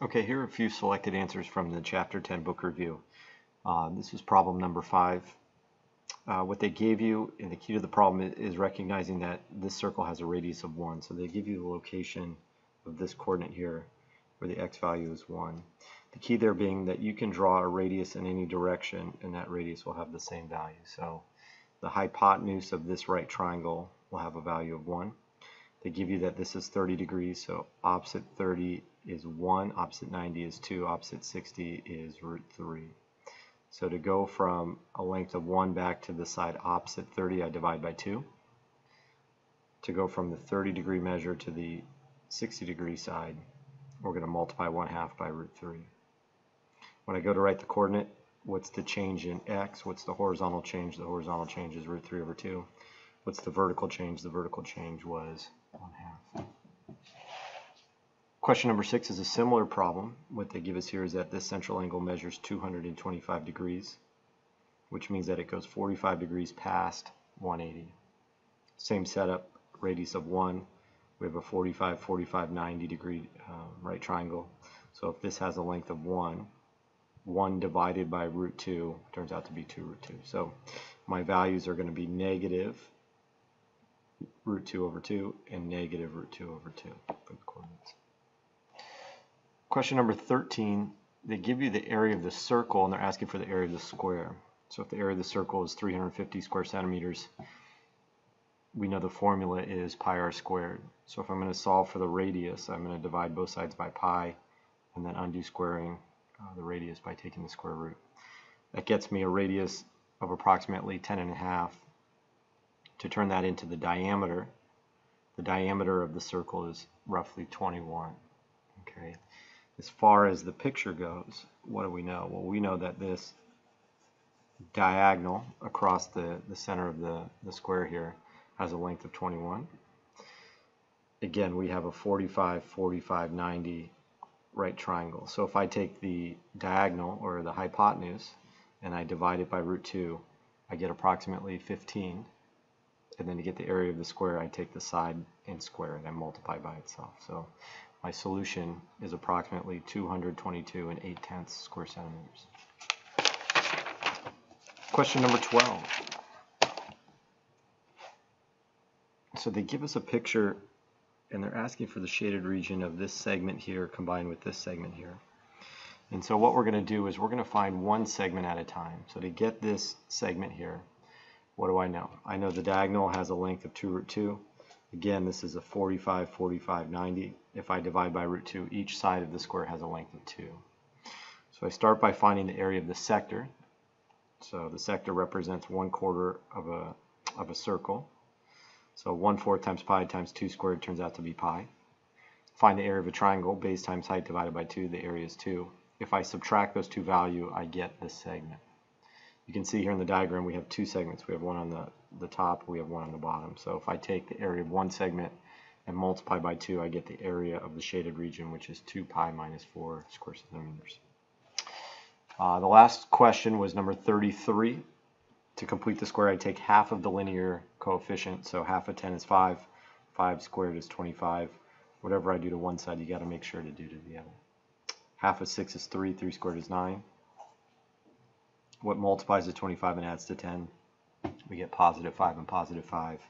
Okay, here are a few selected answers from the Chapter 10 book review. Uh, this is problem number 5. Uh, what they gave you, and the key to the problem is, is recognizing that this circle has a radius of 1. So they give you the location of this coordinate here where the x value is 1. The key there being that you can draw a radius in any direction and that radius will have the same value. So the hypotenuse of this right triangle will have a value of 1. They give you that this is 30 degrees, so opposite 30 is 1, opposite 90 is 2, opposite 60 is root 3. So to go from a length of 1 back to the side opposite 30, I divide by 2. To go from the 30 degree measure to the 60 degree side, we're going to multiply 1 half by root 3. When I go to write the coordinate, what's the change in x? What's the horizontal change? The horizontal change is root 3 over 2. What's the vertical change? The vertical change was 1 half. Question number six is a similar problem. What they give us here is that this central angle measures 225 degrees, which means that it goes 45 degrees past 180. Same setup, radius of 1. We have a 45, 45, 90 degree um, right triangle. So if this has a length of 1, 1 divided by root 2 turns out to be 2 root 2. So my values are going to be negative root 2 over 2 and negative root 2 over 2 for the coordinates. Question number 13, they give you the area of the circle and they're asking for the area of the square. So if the area of the circle is 350 square centimeters, we know the formula is pi r squared. So if I'm going to solve for the radius, I'm going to divide both sides by pi and then undo squaring uh, the radius by taking the square root. That gets me a radius of approximately 10 and a half. To turn that into the diameter, the diameter of the circle is roughly 21. Okay. As far as the picture goes, what do we know? Well, we know that this diagonal across the, the center of the, the square here has a length of 21. Again, we have a 45, 45, 90 right triangle. So if I take the diagonal or the hypotenuse and I divide it by root 2, I get approximately 15. And then to get the area of the square, I take the side and square it and multiply by itself. So my solution is approximately 222 and 8 tenths square centimeters. Question number 12. So they give us a picture and they're asking for the shaded region of this segment here combined with this segment here. And so what we're going to do is we're going to find one segment at a time. So to get this segment here, what do I know? I know the diagonal has a length of 2 root 2. Again, this is a 45, 45, 90. If I divide by root 2, each side of the square has a length of 2. So I start by finding the area of the sector. So the sector represents one quarter of a, of a circle. So 1 fourth times pi times 2 squared turns out to be pi. Find the area of a triangle, base times height divided by 2, the area is 2. If I subtract those two values, I get this segment. You can see here in the diagram we have two segments. We have one on the, the top, we have one on the bottom. So if I take the area of one segment and multiply by 2, I get the area of the shaded region, which is 2 pi minus 4 square centimeters. Uh, the last question was number 33. To complete the square, I take half of the linear coefficient, so half of 10 is 5, 5 squared is 25. Whatever I do to one side, you got to make sure to do to the other. Half of 6 is 3, 3 squared is 9 what multiplies to 25 and adds to 10, we get positive 5 and positive 5.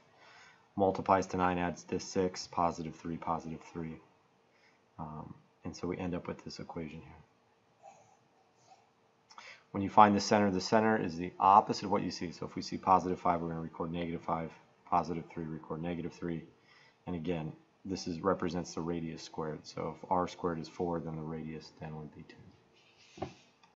Multiplies to 9 adds to 6, positive 3, positive 3. Um, and so we end up with this equation here. When you find the center, the center is the opposite of what you see. So if we see positive 5, we're going to record negative 5. Positive 3, record negative 3. And again, this is represents the radius squared. So if r squared is 4, then the radius then would be 2.